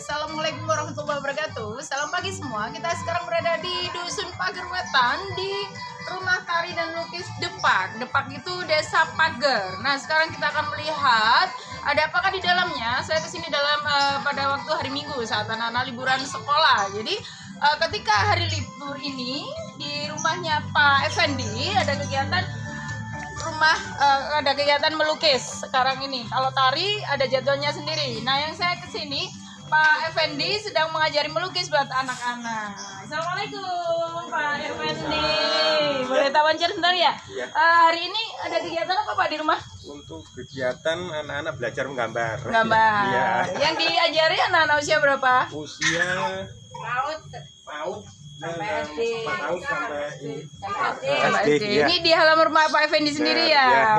Assalamualaikum warahmatullahi wabarakatuh. Salam pagi semua. Kita sekarang berada di Dusun Pager Wetan di Rumah Tari dan Lukis Depak. Depak itu Desa Pager. Nah, sekarang kita akan melihat ada apakah di dalamnya. Saya ke sini dalam eh, pada waktu hari Minggu saat anak-anak liburan sekolah. Jadi eh, ketika hari libur ini di rumahnya Pak Effendi ada kegiatan rumah eh, ada kegiatan melukis sekarang ini. Kalau tari ada jadwalnya sendiri. Nah, yang saya ke sini Pak Effendi sedang mengajari melukis buat anak-anak. Assalamualaikum Pak Effendi. Boleh tak wawancara sebentar ya? Iya. Eh, hari ini ada kegiatan apa Pak di rumah? untuk kegiatan anak-anak belajar menggambar. Gambar. Iya. Yang diajari anak-anak usia berapa? Usia Paut. PAUD Sampai dan SD. 4 tahun sampai Sampai SD, SD. iya. Ini di halaman rumah Pak Effendi sendiri ya. Iya.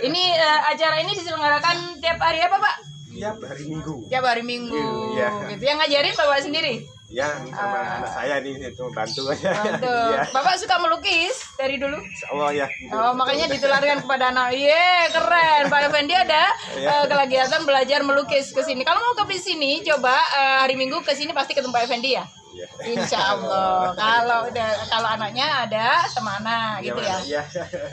Ini eh, acara ini diselenggarakan tiap hari apa Pak? Tiap hari Minggu. Tiap hari Minggu. Iya. Gitu. Yang ngajarin Bapak sendiri? Ya, sama Ah. anak saya nih itu bantu aja. Iya. Bapak suka melukis dari dulu? Allah ya. Oh, makanya ditularkan kepada anak. Iya, keren. Pak Effendi ada Iya. eh, kegiatan belajar melukis ke sini. Kalau mau ke sini, coba eh, hari Minggu ke sini pasti ketemu Pak Effendi ya. Iya. Insya Allah. Kalau udah- kalau anaknya ada semana gitu ya. Iya.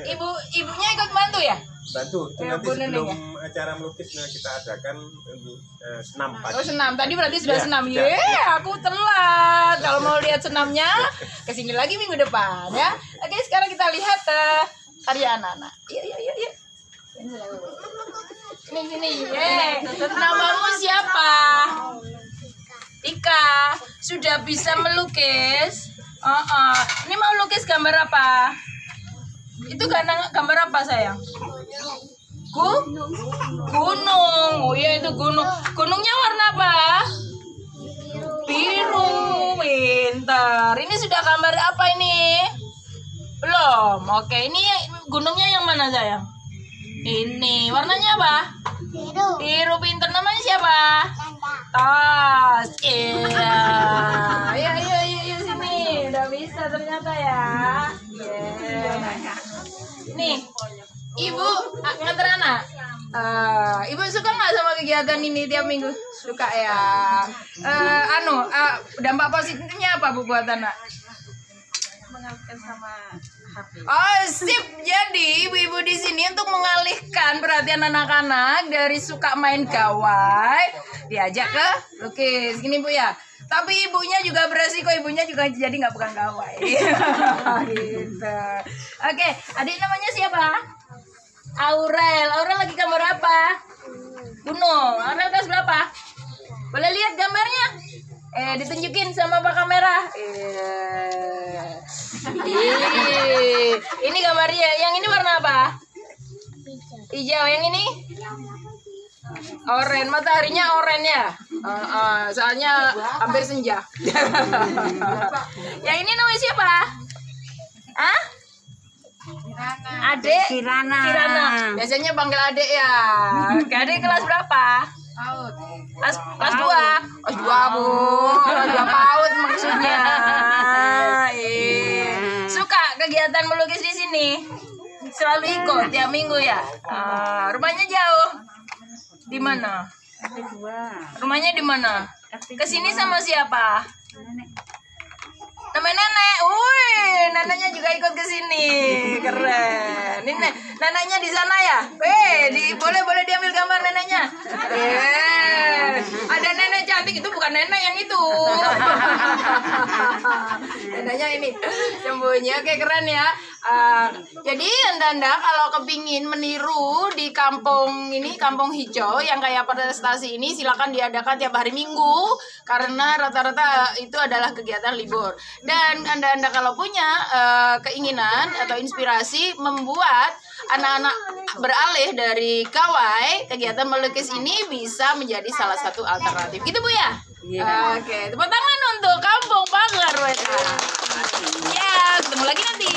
Ibu ibunya ikut bantu ya? Bantu. Itu Ya, nanti sebelum acara melukis nah, kita adakan ini, eh, senam pagi. Oh senam. Tadi berarti sudah Iya, senam. sudah. Ye, aku telat. Kalau mau lihat senamnya, ke sini lagi minggu depan ya. Oke, sekarang kita lihat eh, karya anak-anak. Iya, iya, iya, iya. Sini, sini. Ye. Namamu siapa? Tika. Sudah bisa melukis? Oh, oh. Ini mau lukis gambar apa? Itu gambar, gambar apa sayang? Gu? Gunung. Oh iya itu gunung. Gunungnya warna apa? Biru. Pintar. Ini sudah gambar apa ini? Belum. Oke, ini gunungnya yang mana sayang? Ini. Warnanya apa? Biru. Biru pintar. Namanya siapa? Tas. Iya. Ayo, ayo, ayo, ayo sini. Udah bisa ternyata ya. Ibu ah, nganter anak. Eh, ibu suka nggak sama kegiatan ini tiap minggu? Suka ya. Eh, anu, eh, dampak positifnya apa bu buat anak? Mengalihkan sama HP. Oh sip, jadi ibu-ibu di sini untuk mengalihkan perhatian anak-anak dari suka main gawai, diajak ke lukis, gini bu ya. Tapi ibunya juga beresiko, ibunya juga jadi nggak pegang gawai. gitu. Oke, adik namanya siapa? Aurel. Aurel lagi gambar apa? Gunung. Aurel kelas berapa? Boleh lihat gambarnya? Eh, ditunjukin sama Pak kamera. Eh. Ih, ini gambarnya. Yang ini warna apa? Hijau. Yang ini? Oren. Mataharinya oren ya. Uh, uh, soalnya hampir senja. yang ini namanya siapa? Adek? Kirana. Kirana. Biasanya panggil adek ya. Adek kelas berapa? Kelas kelas dua. Kelas dua bu. Kelas dua paut maksudnya. Iya. Suka kegiatan melukis di sini? Selalu ikut tiap minggu ya. Ah, rumahnya jauh. Di mana? Rumahnya di mana? Ke sini sama siapa? Nama nenek, wih, neneknya juga ikut ke sini, keren. Ini nek, neneknya di sana ya? Weh, di, boleh boleh diambil gambar neneknya. Eh, ada nenek cantik itu bukan nenek yang itu. neneknya ini sembunyi, oke keren ya. Ah, jadi anda-anda kalau kepingin meniru di kampung ini, kampung hijau yang kayak prestasi ini, silakan diadakan tiap hari Minggu karena rata-rata itu adalah kegiatan libur. Dan anda-anda kalau punya eh, keinginan atau inspirasi membuat anak-anak beralih dari gawai, kegiatan melukis ini bisa menjadi salah satu alternatif. Gitu Bu ya? Oke, tepuk tangan untuk Kampung Pagar. Ya, ketemu lagi nanti.